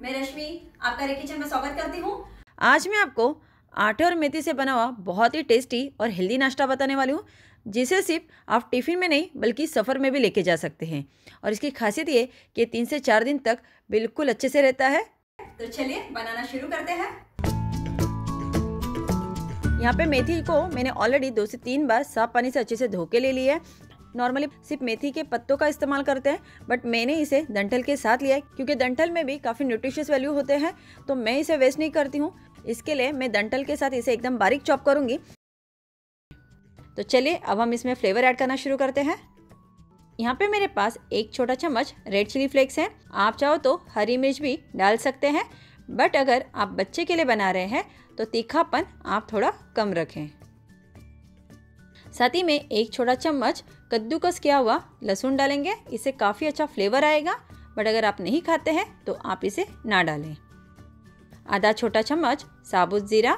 मैं रश्मि आपका रे किचन में स्वागत करती हूँ। आज मैं आपको आटे और मेथी से बना हुआ बहुत ही टेस्टी और हेल्दी नाश्ता बताने वाली हूँ जिसे सिर्फ़ आप टिफ़िन में नहीं बल्कि सफ़र में भी लेके जा सकते हैं। और इसकी खासियत ये कि तीन से चार दिन तक बिल्कुल अच्छे से रहता है। तो चलिए बनाना शुरू करते हैं। यहाँ पे मेथी को मैंने ऑलरेडी दो से तीन बार साफ़ पानी से अच्छे से धो के ले लिया है। नॉर्मली सिर्फ़ मेथी के पत्तों का इस्तेमाल करते हैं बट मैंने इसे डंठल के साथ लिया है, क्योंकि डंठल में भी काफ़ी न्यूट्रिशियस वैल्यू होते हैं तो मैं इसे वेस्ट नहीं करती हूँ। इसके लिए मैं डंठल के साथ इसे एकदम बारीक चॉप करूँगी। तो चलिए, अब हम इसमें फ्लेवर ऐड करना शुरू करते हैं। यहाँ पे मेरे पास एक छोटा चम्मच रेड चिली फ्लेक्स है। आप चाहो तो हरी मिर्च भी डाल सकते हैं बट अगर आप बच्चे के लिए बना रहे हैं तो तीखापन आप थोड़ा कम रखें। साथ ही में एक छोटा चम्मच कद्दूकस किया हुआ लहसुन डालेंगे। इससे काफ़ी अच्छा फ्लेवर आएगा बट अगर आप नहीं खाते हैं तो आप इसे ना डालें। आधा छोटा चम्मच साबुत ज़ीरा,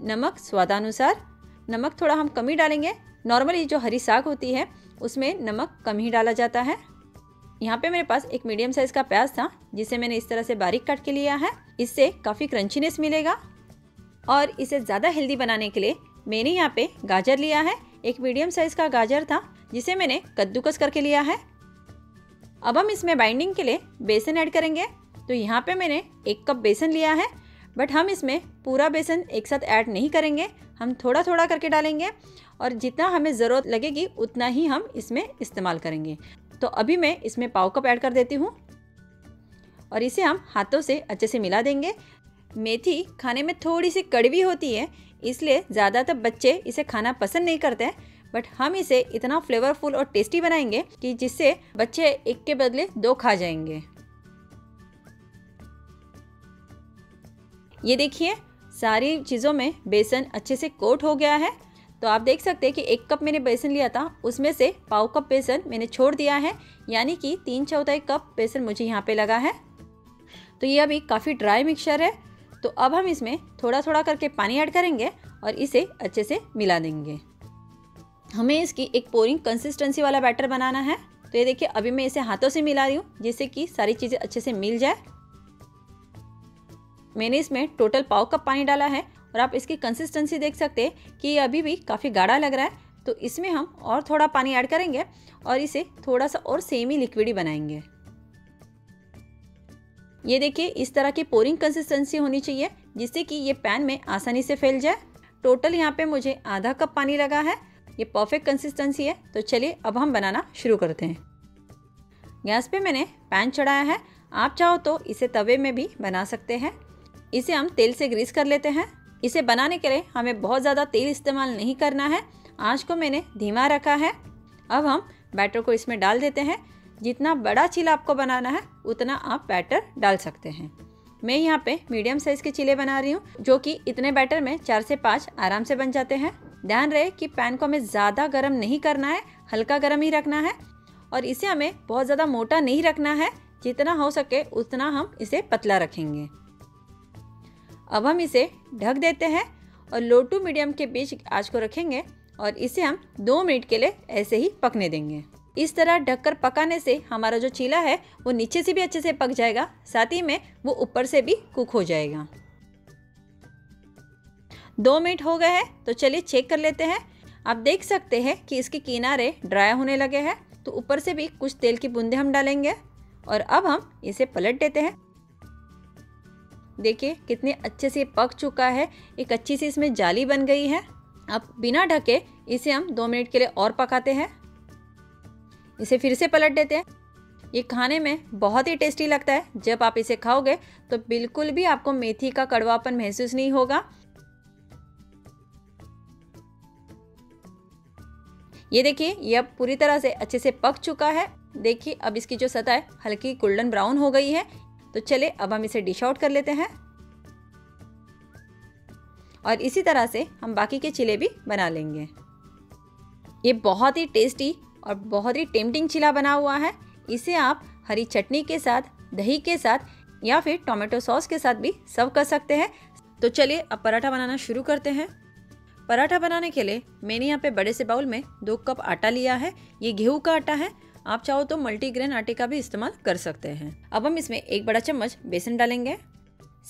नमक स्वादानुसार। नमक थोड़ा हम कम ही डालेंगे। नॉर्मली जो हरी साग होती है, उसमें नमक कम ही डाला जाता है। यहाँ पे मेरे पास एक मीडियम साइज़ का प्याज था, जिसे मैंने इस तरह से बारीक काट के लिया है। इससे काफ़ी क्रंचीनेस मिलेगा। और इसे ज़्यादा हेल्दी बनाने के लिए मैंने यहाँ पे गाजर लिया है। एक मीडियम साइज़ का गाजर था, जिसे मैंने कद्दूकस करके लिया है। अब हम इसमें बाइंडिंग के लिए बेसन ऐड करेंगे। तो यहाँ पे मैंने एक कप बेसन लिया है बट हम इसमें पूरा बेसन एक साथ ऐड नहीं करेंगे। हम थोड़ा थोड़ा करके डालेंगे, और जितना हमें ज़रूरत लगेगी, उतना ही हम इसमें इस्तेमाल करेंगे। तो अभी मैं इसमें पाव कप ऐड कर देती हूँ। और इसे हम हाथों से अच्छे से मिला देंगे। मेथी खाने में थोड़ी सी कड़वी होती है इसलिए ज़्यादातर बच्चे इसे खाना पसंद नहीं करते हैं बट हम इसे इतना फ्लेवरफुल और टेस्टी बनाएँगे कि जिससे बच्चे एक के बदले दो खा जाएँगे। ये देखिए, सारी चीज़ों में बेसन अच्छे से कोट हो गया है। तो आप देख सकते हैं कि एक कप मैंने बेसन लिया था, उसमें से पाव कप बेसन मैंने छोड़ दिया है, यानी कि तीन चौथाई कप बेसन मुझे यहाँ पे लगा है। तो ये अभी काफ़ी ड्राई मिक्सचर है तो अब हम इसमें थोड़ा थोड़ा करके पानी ऐड करेंगे और इसे अच्छे से मिला देंगे। हमें इसकी एक पोरिंग कंसिस्टेंसी वाला बैटर बनाना है। तो ये देखिए, अभी मैं इसे हाथों से मिला रही हूँ, जिससे कि सारी चीज़ें अच्छे से मिल जाए। मैंने इसमें टोटल पाव कप पानी डाला है और आप इसकी कंसिस्टेंसी देख सकते हैं कि ये अभी भी काफ़ी गाढ़ा लग रहा है। तो इसमें हम और थोड़ा पानी ऐड करेंगे और इसे थोड़ा सा और सेमी लिक्विड ही बनाएँगे। ये देखिए, इस तरह की पोरिंग कंसिस्टेंसी होनी चाहिए, जिससे कि ये पैन में आसानी से फैल जाए। टोटल यहाँ पे मुझे आधा कप पानी लगा है। ये परफेक्ट कंसिस्टेंसी है। तो चलिए, अब हम बनाना शुरू करते हैं। गैस पे मैंने पैन चढ़ाया है। आप चाहो तो इसे तवे में भी बना सकते हैं। इसे हम तेल से ग्रीस कर लेते हैं। इसे बनाने के लिए हमें बहुत ज़्यादा तेल इस्तेमाल नहीं करना है। आँच को मैंने धीमा रखा है। अब हम बैटर को इसमें डाल देते हैं। जितना बड़ा चीला आपको बनाना है, उतना आप बैटर डाल सकते हैं। मैं यहाँ पे मीडियम साइज़ के चिले बना रही हूँ, जो कि इतने बैटर में चार से पाँच आराम से बन जाते हैं। ध्यान रहे कि पैन को हमें ज़्यादा गर्म नहीं करना है, हल्का गर्म ही रखना है। और इसे हमें बहुत ज़्यादा मोटा नहीं रखना है, जितना हो सके उतना हम इसे पतला रखेंगे। अब हम इसे ढक देते हैं और लो टू मीडियम के बीच आँच को रखेंगे और इसे हम दो मिनट के लिए ऐसे ही पकने देंगे। इस तरह ढककर पकाने से हमारा जो चीला है, वो नीचे से भी अच्छे से पक जाएगा, साथ ही में वो ऊपर से भी कुक हो जाएगा। दो मिनट हो गए हैं तो चलिए चेक कर लेते हैं। आप देख सकते हैं कि इसके किनारे ड्राई होने लगे हैं तो ऊपर से भी कुछ तेल की बूंदे हम डालेंगे और अब हम इसे पलट देते हैं। देखिए कितने अच्छे से पक चुका है, एक अच्छी सी इसमें जाली बन गई है। अब बिना ढके इसे हम दो मिनट के लिए और पकाते हैं। इसे फिर से पलट देते हैं। ये खाने में बहुत ही टेस्टी लगता है। जब आप इसे खाओगे तो बिल्कुल भी आपको मेथी का कड़वापन महसूस नहीं होगा। ये देखिए, ये अब पूरी तरह से अच्छे से पक चुका है। देखिए, अब इसकी जो सतह है, हल्की गोल्डन ब्राउन हो गई है। तो चले अब हम इसे डिश आउट कर लेते हैं। और इसी तरह से हम बाकी के चिले भी बना लेंगे। ये बहुत ही टेस्टी और बहुत ही टेम्पटिंग चिला बना हुआ है। इसे आप हरी चटनी के साथ, दही के साथ या फिर टोमेटो सॉस के साथ भी सर्व कर सकते हैं। तो चलिए अब पराठा बनाना शुरू करते हैं। पराठा बनाने के लिए मैंने यहाँ पे बड़े से बाउल में दो कप आटा लिया है। ये गेहूँ का आटा है। आप चाहो तो मल्टीग्रेन आटे का भी इस्तेमाल कर सकते हैं। अब हम इसमें एक बड़ा चम्मच बेसन डालेंगे।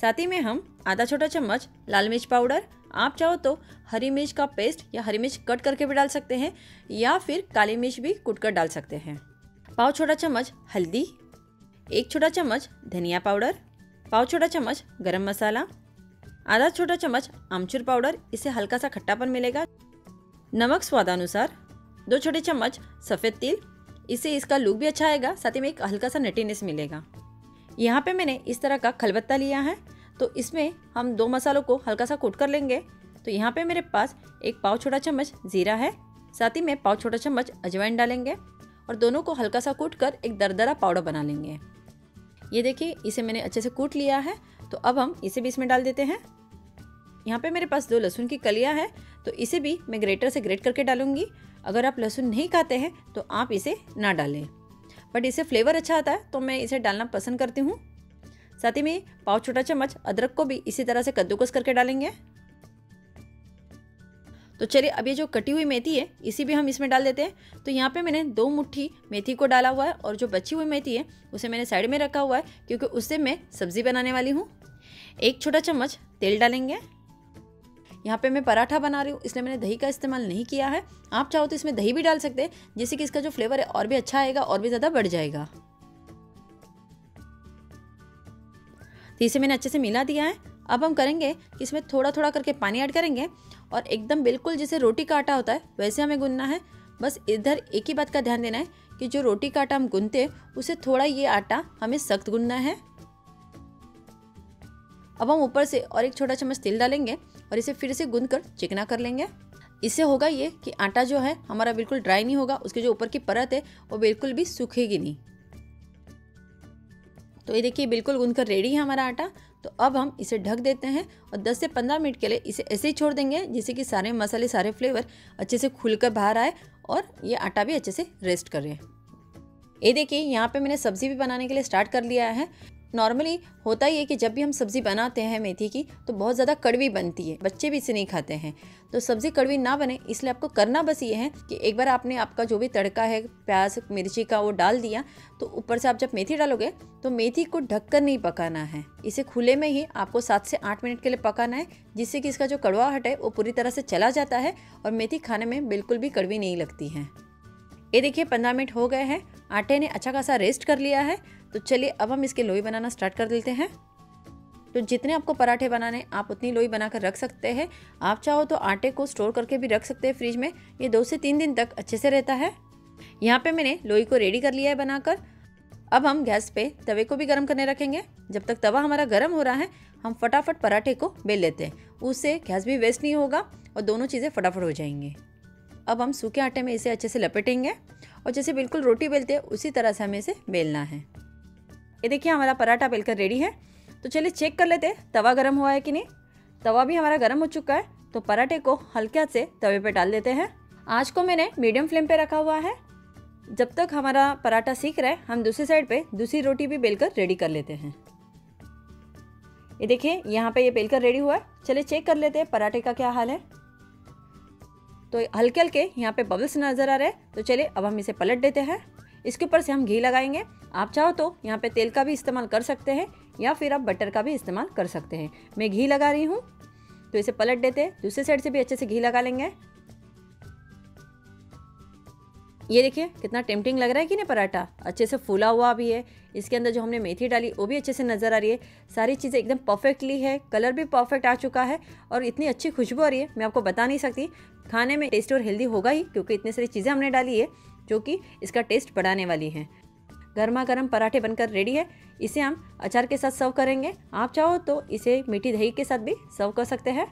साथ ही में हम आधा छोटा चम्मच लाल मिर्च पाउडर आप चाहो तो हरी मिर्च का पेस्ट या हरी मिर्च कट करके भी डाल सकते हैं, या फिर काली मिर्च भी कुट कर डाल सकते हैं। पाव छोटा चम्मच हल्दी, एक छोटा चम्मच धनिया पाउडर, पाव छोटा चम्मच गरम मसाला, आधा छोटा चम्मच आमचूर पाउडर, इससे हल्का सा खट्टापन मिलेगा। नमक स्वादानुसार दो छोटे चम्मच सफ़ेद तिल, इससे इसका लुक भी अच्छा आएगा, साथ ही में एक हल्का सा नटीनेस मिलेगा। यहाँ पे मैंने इस तरह का खलबत्ता लिया है। तो इसमें हम दो मसालों को हल्का सा कूट कर लेंगे। तो यहाँ पे मेरे पास एक पाव छोटा चम्मच ज़ीरा है, साथ ही में पाव छोटा चम्मच अजवाइन डालेंगे और दोनों को हल्का सा कूट कर एक दरदरा पाउडर बना लेंगे। ये देखिए, इसे मैंने अच्छे से कूट लिया है। तो अब हम इसे भी इसमें डाल देते हैं। यहाँ पे मेरे पास दो लहसुन की कलियाँ हैं तो इसे भी मैं ग्रेटर से ग्रेट करके डालूँगी। अगर आप लहसुन नहीं खाते हैं तो आप इसे ना डालें। बट इसे फ्लेवर अच्छा आता है तो मैं इसे डालना पसंद करती हूँ। साथ ही में पाव छोटा चम्मच अदरक को भी इसी तरह से कद्दूकस करके डालेंगे। तो चलिए, अब ये जो कटी हुई मेथी है, इसी भी हम इसमें डाल देते हैं। तो यहाँ पे मैंने दो मुट्ठी मेथी को डाला हुआ है और जो बची हुई मेथी है, उसे मैंने साइड में रखा हुआ है, क्योंकि उससे मैं सब्ज़ी बनाने वाली हूँ। एक छोटा चम्मच तेल डालेंगे। यहाँ पे मैं पराठा बना रही हूँ, इसलिए मैंने दही का इस्तेमाल नहीं किया है। आप चाहो तो इसमें दही भी डाल सकते हैं, जिससे कि इसका जो फ्लेवर है और भी अच्छा आएगा और भी ज़्यादा बढ़ जाएगा। इसे मैंने अच्छे से मिला दिया है। अब हम करेंगे कि इसमें थोड़ा थोड़ा करके पानी ऐड करेंगे और एकदम बिल्कुल जैसे रोटी का आटा होता है, वैसे हमें गुनना है। बस इधर एक ही बात का ध्यान देना है कि जो रोटी का आटा हम गुनते हैं, उसे थोड़ा ये आटा हमें सख्त गुनना है। अब हम ऊपर से और एक छोटा चम्मच तेल डालेंगे और इसे फिर से गूंद कर चिकना कर लेंगे। इससे होगा ये कि आटा जो है, हमारा बिल्कुल ड्राई नहीं होगा, उसके जो ऊपर की परत है, वो बिल्कुल भी सूखेगी नहीं। तो ये देखिए, बिल्कुल गूंद कर रेडी है हमारा आटा। तो अब हम इसे ढक देते हैं और 10 से 15 मिनट के लिए इसे ऐसे ही छोड़ देंगे, जिससे कि सारे मसाले, सारे फ्लेवर अच्छे से खुलकर बाहर आए और ये आटा भी अच्छे से रेस्ट करें ये देखिए, यहाँ पे मैंने सब्ज़ी भी बनाने के लिए स्टार्ट कर लिया है। नॉर्मली होता ही है कि जब भी हम सब्ज़ी बनाते हैं मेथी की तो बहुत ज़्यादा कड़वी बनती है। बच्चे भी इसे नहीं खाते हैं। तो सब्ज़ी कड़वी ना बने, इसलिए आपको करना बस ये है कि एक बार आपने आपका जो भी तड़का है, प्याज, मिर्ची का वो डाल दिया तो ऊपर से आप जब मेथी डालोगे तो मेथी को ढककर नहीं पकाना है। इसे खुले में ही आपको सात से आठ मिनट के लिए पकाना है, जिससे कि इसका जो कड़वाहट है, वो पूरी तरह से चला जाता है और मेथी खाने में बिल्कुल भी कड़वी नहीं लगती है। ये देखिए, पंद्रह मिनट हो गए हैं। आटे ने अच्छा खासा रेस्ट कर लिया है। तो चलिए, अब हम इसके लोई बनाना स्टार्ट कर देते हैं। तो जितने आपको पराठे बनाने आप उतनी लोई बनाकर रख सकते हैं। आप चाहो तो आटे को स्टोर करके भी रख सकते हैं फ्रिज में। ये दो से तीन दिन तक अच्छे से रहता है। यहाँ पे मैंने लोई को रेडी कर लिया है बनाकर। अब हम गैस पे तवे को भी गर्म करने रखेंगे। जब तक तवा हमारा गर्म हो रहा है, हम फटाफट पराठे को बेल लेते हैं। उससे गैस भी वेस्ट नहीं होगा और दोनों चीज़ें फटाफट हो जाएँगी। अब हम सूखे आटे में इसे अच्छे से लपेटेंगे। और जैसे बिल्कुल रोटी बेलते हैं, उसी तरह से हमें इसे बेलना है। ये देखिए, हमारा पराठा बेलकर रेडी है। तो चलिए चेक कर लेते हैं, तवा गर्म हुआ है कि नहीं? तवा भी हमारा गर्म हो चुका है तो पराठे को हल्के से तवे पे डाल देते हैं। आज को मैंने मीडियम फ्लेम पे रखा हुआ है। जब तक हमारा पराठा सीख रहा है, हम दूसरी साइड पे दूसरी रोटी भी बेलकर रेडी कर लेते हैं। ये देखिए, यहाँ पे ये बेलकर रेडी हुआ है। चलिए चेक कर लेते हैं पराठे का क्या हाल है। तो हल्के हल्के यहाँ पे बबल्स नज़र आ रहे हैं। तो चलिए, अब हम इसे पलट देते हैं। इसके ऊपर से हम घी लगाएँगे। आप चाहो तो यहाँ पे तेल का भी इस्तेमाल कर सकते हैं या फिर आप बटर का भी इस्तेमाल कर सकते हैं। मैं घी लगा रही हूँ तो इसे पलट देते हैं। दूसरी साइड से भी अच्छे से घी लगा लेंगे। ये देखिए, कितना टेम्पटिंग लग रहा है कि नहीं पराठा? अच्छे से फूला हुआ भी है। इसके अंदर जो हमने मेथी डाली, वो भी अच्छे से नज़र आ रही है। सारी चीज़ें एकदम परफेक्टली है। कलर भी परफेक्ट आ चुका है और इतनी अच्छी खुशबू आ रही है। मैं आपको बता नहीं सकती। खाने में टेस्ट और हेल्दी होगा ही, क्योंकि इतनी सारी चीज़ें हमने डाली है। जो कि इसका टेस्ट बढ़ाने वाली हैं। गर्मा गर्म पराठे बनकर रेडी है। इसे हम अचार के साथ सर्व करेंगे। आप चाहो तो इसे मीठी दही के साथ भी सर्व कर सकते हैं।